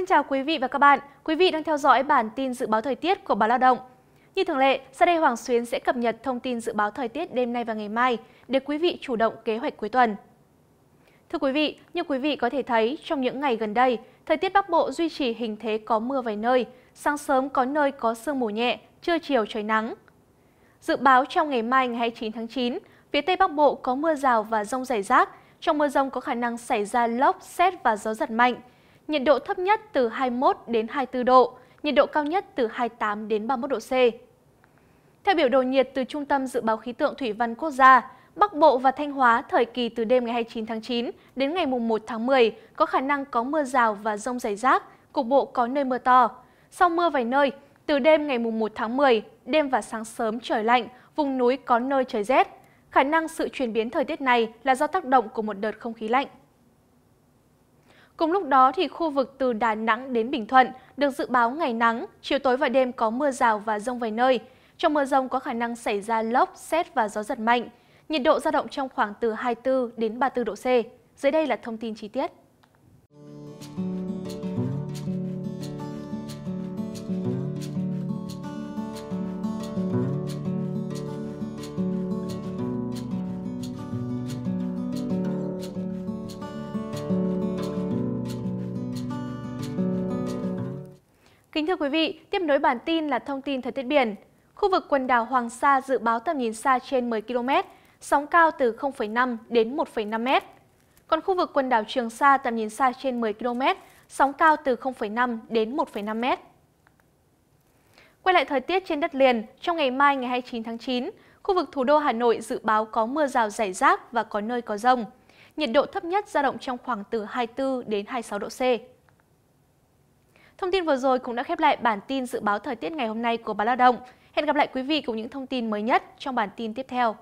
Xin chào quý vị và các bạn. Quý vị đang theo dõi bản tin dự báo thời tiết của Báo Lao động. Như thường lệ, sau đây Hoàng Xuyến sẽ cập nhật thông tin dự báo thời tiết đêm nay và ngày mai để quý vị chủ động kế hoạch cuối tuần. Thưa quý vị, như quý vị có thể thấy, trong những ngày gần đây, thời tiết Bắc Bộ duy trì hình thế có mưa vài nơi, sáng sớm có nơi có sương mù nhẹ, trưa chiều trời nắng. Dự báo trong ngày mai ngày 29 tháng 9, phía Tây Bắc Bộ có mưa rào và rông rải rác, trong mưa rông có khả năng xảy ra lốc, xét và gió giật mạnh. Nhiệt độ thấp nhất từ 21 đến 24 độ, nhiệt độ cao nhất từ 28 đến 31 độ C. Theo biểu đồ nhiệt từ Trung tâm Dự báo Khí tượng Thủy văn Quốc gia, Bắc Bộ và Thanh Hóa thời kỳ từ đêm ngày 29 tháng 9 đến ngày 1 tháng 10 có khả năng có mưa rào và rông rải rác, cục bộ có nơi mưa to. Sau mưa vài nơi, từ đêm ngày 1 tháng 10, đêm và sáng sớm trời lạnh, vùng núi có nơi trời rét. Khả năng sự chuyển biến thời tiết này là do tác động của một đợt không khí lạnh. Cùng lúc đó thì khu vực từ Đà Nẵng đến Bình Thuận được dự báo ngày nắng, chiều tối và đêm có mưa rào và rông vài nơi. Trong mưa rông có khả năng xảy ra lốc, xét và gió giật mạnh. Nhiệt độ dao động trong khoảng từ 24 đến 34 độ C. Dưới đây là thông tin chi tiết. Kính thưa quý vị, tiếp nối bản tin là thông tin thời tiết biển. Khu vực quần đảo Hoàng Sa dự báo tầm nhìn xa trên 10 km, sóng cao từ 0,5 đến 1,5 m. Còn khu vực quần đảo Trường Sa tầm nhìn xa trên 10 km, sóng cao từ 0,5 đến 1,5 m. Quay lại thời tiết trên đất liền, trong ngày mai ngày 29 tháng 9, khu vực thủ đô Hà Nội dự báo có mưa rào rải rác và có nơi có rông. Nhiệt độ thấp nhất dao động trong khoảng từ 24 đến 26 độ C. Thông tin vừa rồi cũng đã khép lại bản tin dự báo thời tiết ngày hôm nay của Báo Lao động. Hẹn gặp lại quý vị cùng những thông tin mới nhất trong bản tin tiếp theo.